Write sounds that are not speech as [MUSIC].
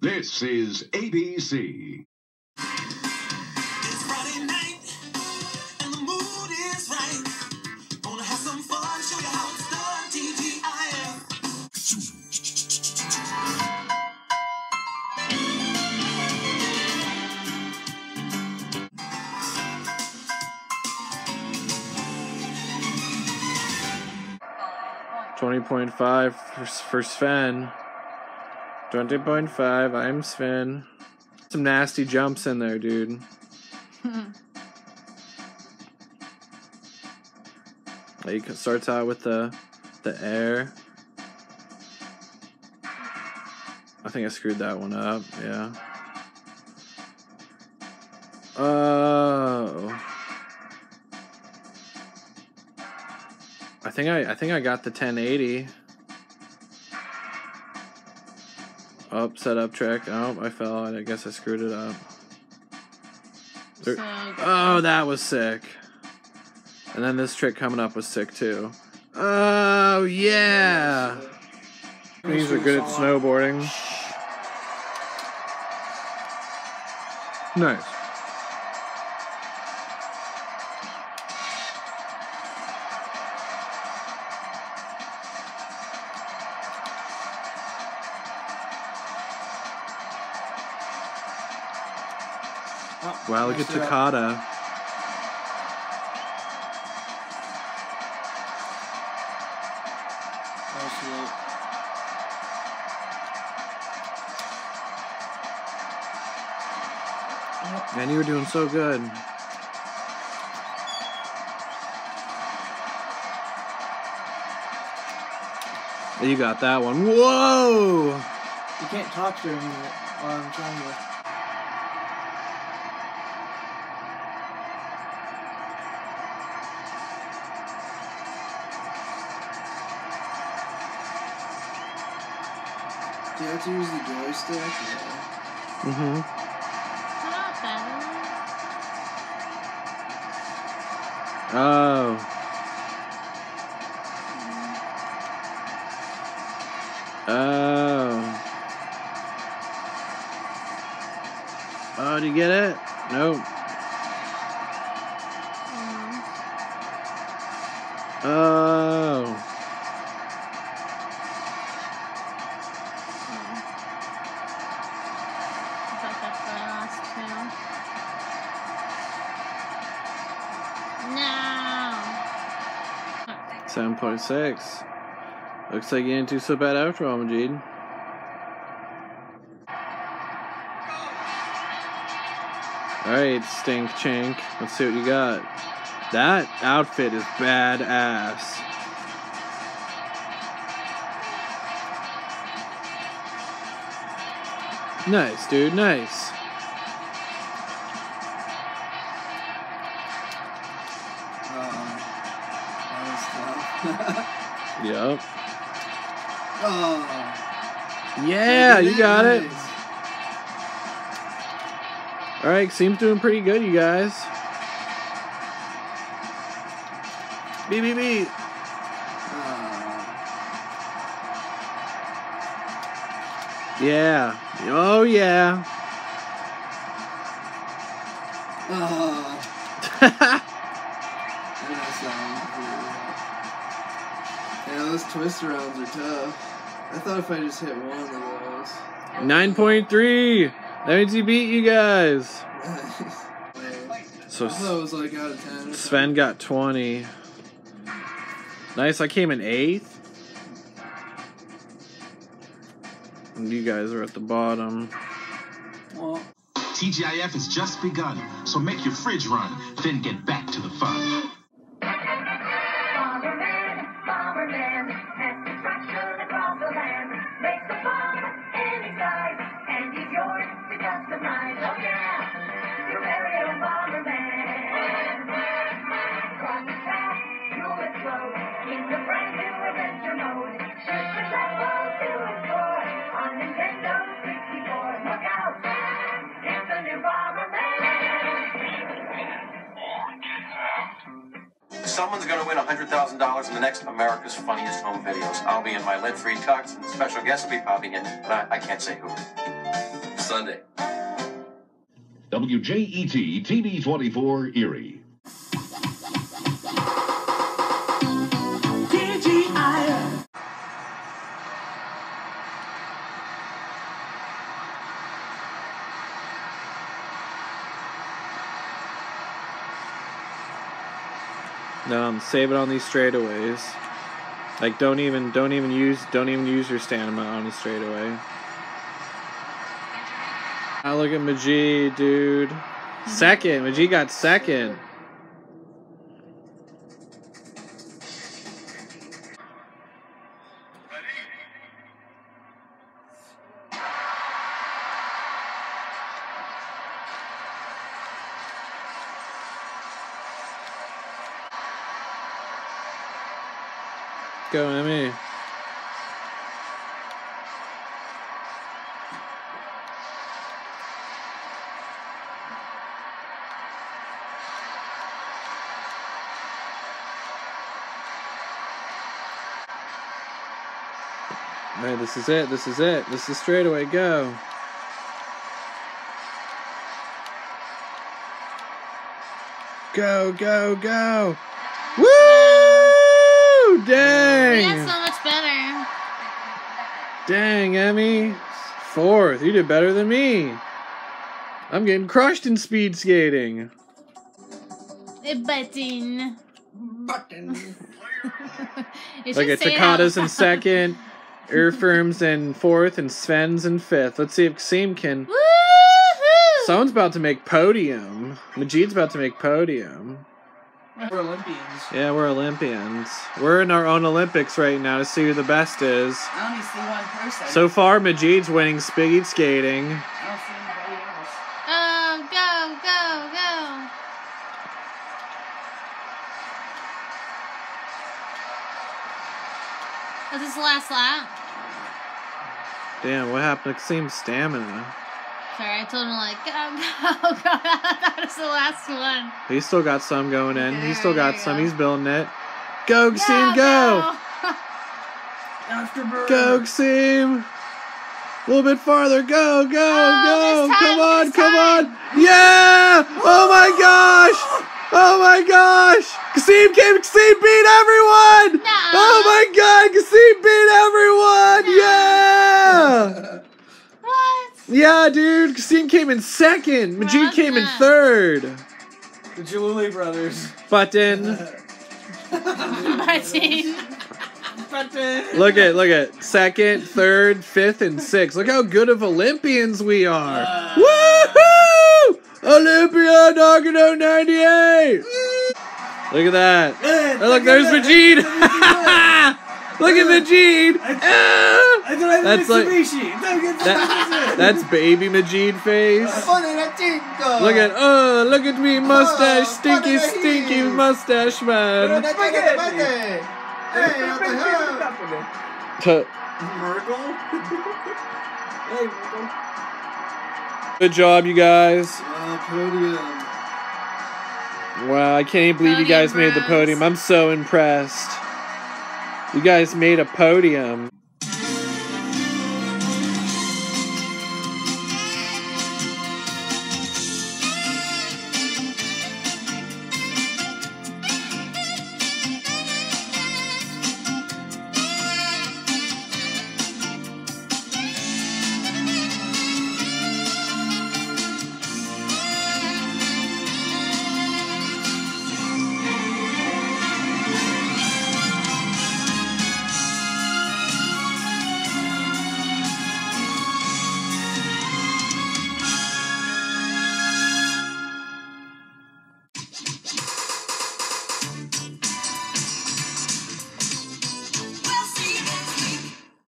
This is ABC. It's Friday night, and the mood is right. Gonna have some fun, show you how it's done. TGIF. Twenty point five for, for Sven. Twenty point five. I'm Sven. Some nasty jumps in there, dude. [LAUGHS] He starts out with the the air. I think I screwed that one up. Yeah. Oh. I think I I think I got the 1080. Up, set up track. Oh, I fell. and I guess I screwed it up. So, Oh, that was sick. And then this trick coming up was sick too. Oh yeah. These are good at snowboarding. Nice. Oh, Wow, look at messed it up. Takata. That was too late. Man, you were doing so good. You got that one. Whoa! You can't talk during it while I'm trying to. Do you have to use the joystick? Yeah. Mm-hmm. Oh. Oh. Oh, do you get it? Nope. 7.6. Looks like you didn't do so bad after all, Majid. Alright, Stink Chink. Let's see what you got. That outfit is badass. Nice, dude. Nice. Yup. oh. Yeah, you got it. Alright, seems doing pretty good, you guys. Beep, beep, beep. Ah. Yeah. Oh, yeah. [LAUGHS] Ah. Yeah, those twist arounds are tough. I thought if I just hit one of those. 9.3. That means he beat you guys. Nice. [LAUGHS] So I thought it was like out of 10. Sven got 20. Nice, I came in 8th. And you guys are at the bottom. Well, TGIF has just begun, so make your fridge run, then get back to the fun. Pet, pet, pet. Someone's going to win $100,000 in the next America's Funniest Home Videos. I'll be in my lint free tux, and special guest will be popping in, but I, I can't say who. Sunday. WJET TV 24 Erie. No, save it on these straightaways. Like don't even don't even use don't even use your stamina on a straightaway. Ah, look at Majid, dude. Second, Majid got second. Go, Emmy. Hey, this is it. This is it. This is straightaway. Go. Go, go, go. Woo! We got Dang. so much better. Dang, Emmy. Fourth. You did better than me. I'm getting crushed in speed skating. A button. Button. [LAUGHS] It Like should it's say Takata's in second, [LAUGHS] Earthworms in fourth, and Sven's in fifth. Let's see if Kasim can. Woohoo! Someone's about to make podium. Majid's about to make podium. We're Olympians. Yeah, we're Olympians. We're in our own Olympics right now to see who the best is. I only see one person. So far, Majid's winning speed skating. I don't see anybody else. Oh, go, go, go. Is this the last lap? Damn, what happened to Kasim's stamina? Sorry, I told him like go, go, [LAUGHS] go. that was the last one. He's still got some going in. He's still got some. go. He's building it. Go, Kasim, go! [LAUGHS] Afterburn. Go, Kasim! A little bit farther. Go, go, Oh, go! time, come on, come time. on! Yeah! Oh my gosh! Oh my gosh! Kasim came. Kasim beat everyone! Nuh-uh. Oh my god! Kasim beat everyone! Yeah! what? Yeah. Kasim came in second. Majid How's came in third. The Jaluli brothers. Button. Martin. Button. Look at look at second, third, fifth, and sixth. Look how good of Olympians we are. Uh. Woohoo! Olympia Nagano 98! Look at that. Oh, look, there's Majid. look at [LAUGHS] Majid. That's like that, that's baby Majid face. Look at oh look at me mustache stinky stinky mustache man. T- Good job, you guys. Uh, podium. Wow, I can't even believe you Podium guys made the bros. podium. I'm so impressed. You guys made a podium.